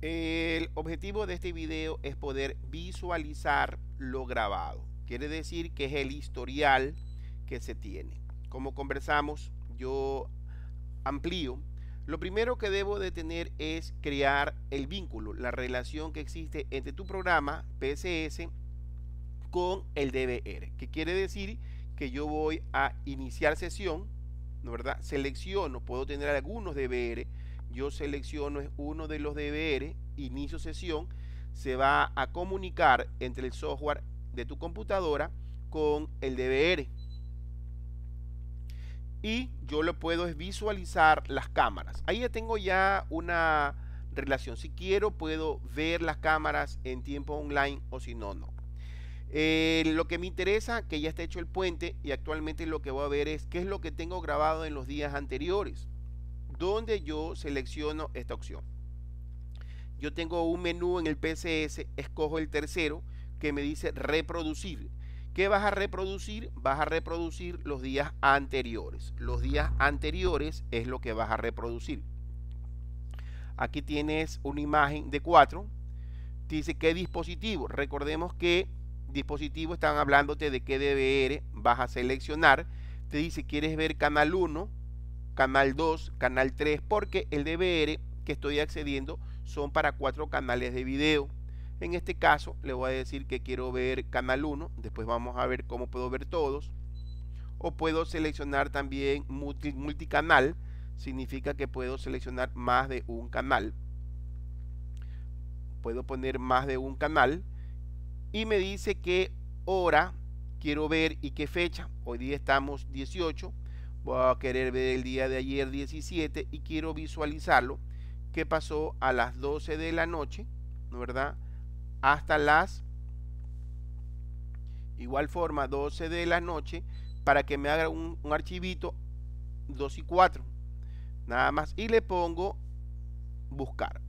El objetivo de este video es poder visualizar lo grabado. Quiere decir que es el historial que se tiene. Como conversamos, yo amplío. Lo primero que debo de tener es crear el vínculo, la relación que existe entre tu programa PSS con el DVR. Que quiere decir que yo voy a iniciar sesión, ¿no verdad? Selecciono, puedo tener algunos DVR yo selecciono uno de los DVR, inicio sesión, se va a comunicar entre el software de tu computadora con el DVR. Y yo lo puedo visualizar las cámaras. Ahí ya tengo ya una relación. Si quiero puedo ver las cámaras en tiempo online o si no, no. Eh, lo que me interesa, que ya está hecho el puente y actualmente lo que voy a ver es qué es lo que tengo grabado en los días anteriores donde yo selecciono esta opción. Yo tengo un menú en el PCS, escojo el tercero que me dice reproducir. ¿Qué vas a reproducir? Vas a reproducir los días anteriores. Los días anteriores es lo que vas a reproducir. Aquí tienes una imagen de 4. Dice qué dispositivo. Recordemos que dispositivo están hablándote de qué DVR vas a seleccionar. Te dice, ¿quieres ver canal 1? Canal 2, canal 3, porque el DVR que estoy accediendo son para cuatro canales de video. En este caso le voy a decir que quiero ver canal 1, después vamos a ver cómo puedo ver todos. O puedo seleccionar también multicanal, significa que puedo seleccionar más de un canal. Puedo poner más de un canal y me dice qué hora quiero ver y qué fecha. Hoy día estamos 18 voy a querer ver el día de ayer 17 y quiero visualizarlo que pasó a las 12 de la noche, ¿no verdad? Hasta las igual forma 12 de la noche para que me haga un, un archivito 2 y 4 nada más y le pongo buscar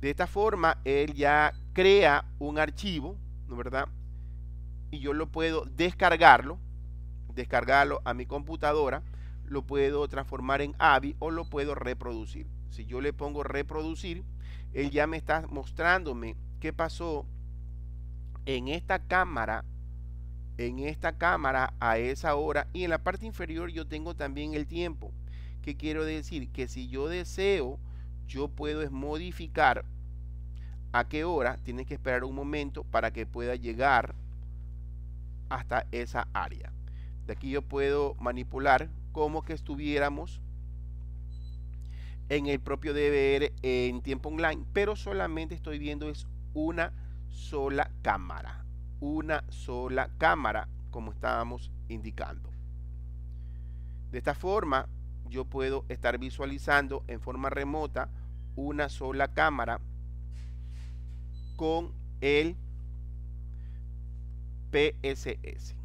de esta forma él ya crea un archivo ¿no verdad? y yo lo puedo descargarlo descargarlo a mi computadora, lo puedo transformar en AVI o lo puedo reproducir. Si yo le pongo reproducir, él ya me está mostrándome qué pasó en esta cámara, en esta cámara a esa hora y en la parte inferior yo tengo también el tiempo. ¿Qué quiero decir? Que si yo deseo, yo puedo modificar a qué hora, tienes que esperar un momento para que pueda llegar hasta esa área. De aquí yo puedo manipular como que estuviéramos en el propio DVR en tiempo online, pero solamente estoy viendo es una sola cámara, una sola cámara como estábamos indicando. De esta forma yo puedo estar visualizando en forma remota una sola cámara con el PSS.